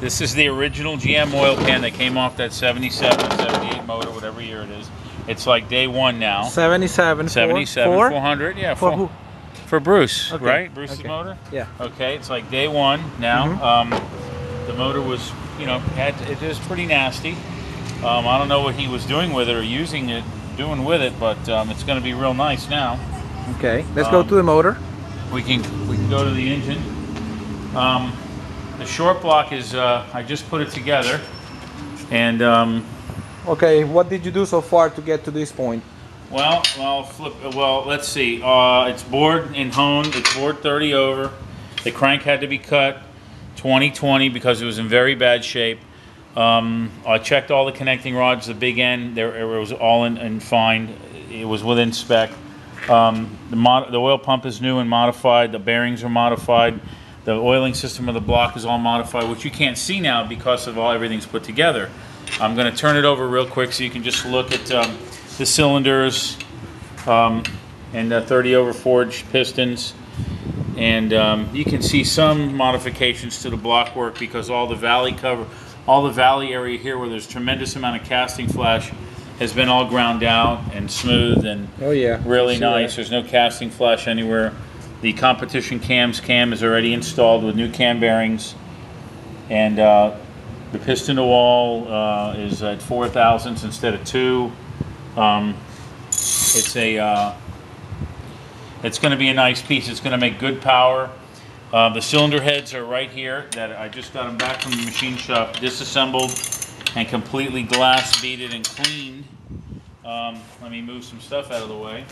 This is the original GM oil pan that came off that 77, 78 motor, whatever year it is. It's like day one now. 77 77, for, 400, yeah. for four- who? For Bruce, Okay, right? Bruce's okay. motor? Yeah. Okay, it's like day one now. Mhm. Um, the motor was, you know, had it is pretty nasty. Um, I don't know what he was doing with it or using it, doing with it, but um, it's going to be real nice now. Okay, let's go Um, to the motor. We can we can go to the engine. The short block is uh, I just put it together, and um, Okay, what did you do so far to get to this point? Well, well, flip. Well, let's see. Uh, it's bored and honed. It's bored 30 over. The crank had to be cut 2020 because it was in very bad shape. Um, I checked all the connecting rods. The big end, there it was all in, in fine. It was within spec. Um, the, mod, the oil pump is new and modified. The bearings are modified. The oiling system of the block is all modified, which you can't see now because of all everything's put together. I'm going to turn it over real quick so you can just look at um, the cylinders um, and the 30 over forged pistons. And um, you can see some modifications to the block work because all the valley cover, all the valley area here where there's tremendous amount of casting flash has been all ground out and smooth and Oh yeah, really nice. that. There's no casting flash anywhere. The competition cams cam is already installed with new cam bearings, and uh, the piston to wall uh, is at four thousandths instead of two. Um, it's a uh, it's going to be a nice piece. It's going to make good power. Uh, the cylinder heads are right here. That I just got them back from the machine shop, disassembled and completely glass beaded and cleaned. Um, let me move some stuff out of the way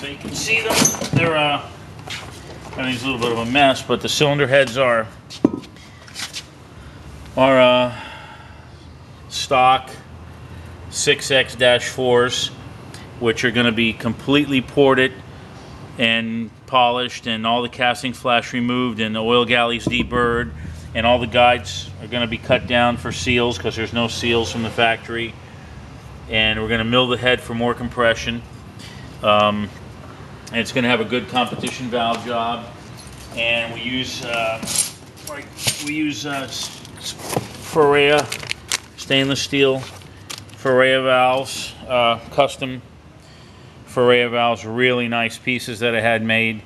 so you can see them. They're uh, I a little bit of a mess, but the cylinder heads are are uh, stock 6X-4s, which are going to be completely ported and polished, and all the casting flash removed, and the oil galleys deburred, and all the guides are going to be cut down for seals because there's no seals from the factory. And we're going to mill the head for more compression. Um, and it's going to have a good competition valve job. And we use uh, we use uh, Ferrea stainless steel Ferrea valves, uh, custom Ferrea valves, really nice pieces that I had made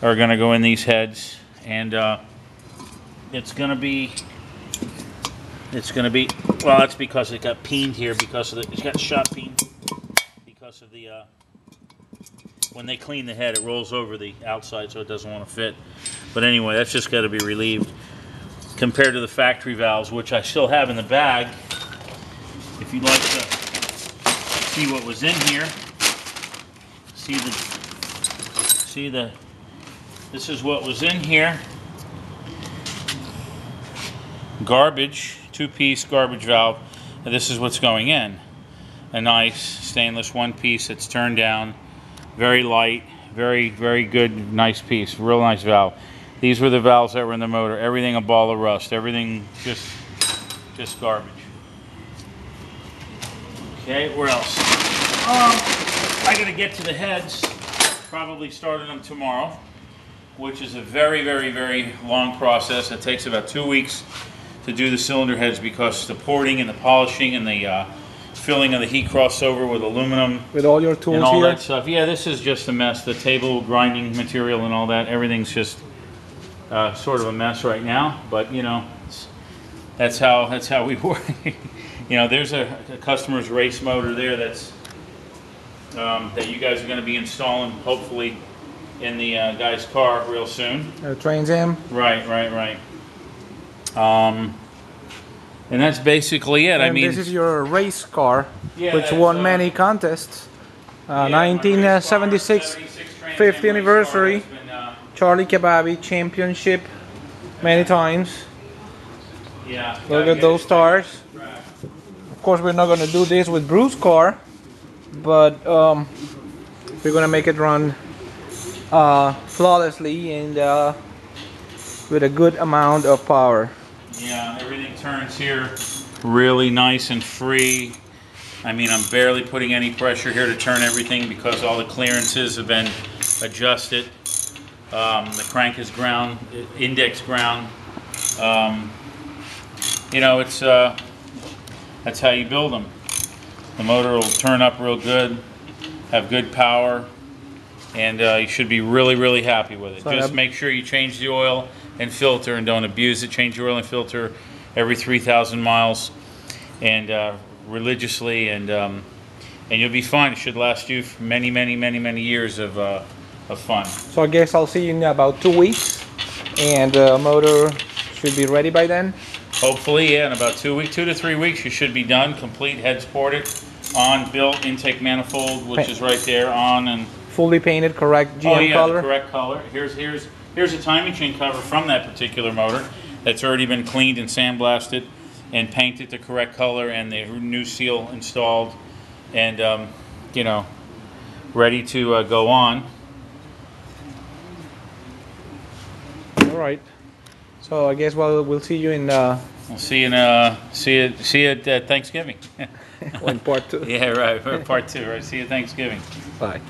are going to go in these heads, and uh, it's going to be. It's going to be well. That's because it got peened here because of the. It's got shot peened because of the. Uh, when they clean the head, it rolls over the outside, so it doesn't want to fit. But anyway, that's just got to be relieved. Compared to the factory valves, which I still have in the bag. If you'd like to see what was in here, see the see the this is what was in here garbage two-piece garbage valve and this is what's going in a nice stainless one piece that's turned down very light very very good nice piece real nice valve these were the valves that were in the motor everything a ball of rust everything just just garbage Okay, where else? Um, I gotta get to the heads. Probably starting them tomorrow, which is a very, very, very long process. It takes about two weeks to do the cylinder heads because the porting and the polishing and the uh, filling of the heat crossover with aluminum With all your tools and all here. that stuff. Yeah, this is just a mess. The table grinding material and all that, everything's just uh, sort of a mess right now. But you know, it's, that's how that's how we work. you know, there's a, a customer's race motor there that's um, that you guys are going to be installing, hopefully, in the uh, guy's car real soon. Uh, Trans Am. Right, right, right. Um, and that's basically it. I mean, this is your race car, Yeah, which won many contests. Uh, yeah, my car, 1976 76 50th anniversary. been, uh, Charlie Kebabi championship many times. yeah, Look at those stars. Of course, we're not gonna do this with Bruce's car, but um, we're gonna make it run uh, flawlessly and uh, with a good amount of power. Yeah, everything turns here really nice and free. I mean, I'm barely putting any pressure here to turn everything because all the clearances have been adjusted. Um, the crank is ground, index ground. Um, you know, it's uh, that's how you build them. The motor will turn up real good, have good power, and uh, you should be really, really happy with it. Just make sure you change the oil and filter, and don't abuse it. Change the oil and filter every 3,000 miles, and uh, religiously, and um, and you'll be fine. It should last you for many, many, many, many years of uh, of fun. So I guess I'll see you in about two weeks, and the motor should be ready by then. Hopefully, yeah, in about two weeks, two to three weeks, you should be done. Complete heads ported, on built intake manifold, which is right there, on and Fully painted, correct GM oh yeah, color. the correct color. Here's here's here's a timing chain cover from that particular motor that's already been cleaned and sandblasted and painted the correct color and the new seal installed and um, you know ready to uh, go on. All right. So I guess we'll we'll see you in uh, We'll see you in uh, see you see you at uh, Thanksgiving. in part two. yeah, right. Part two. Right. See you at Thanksgiving. Bye.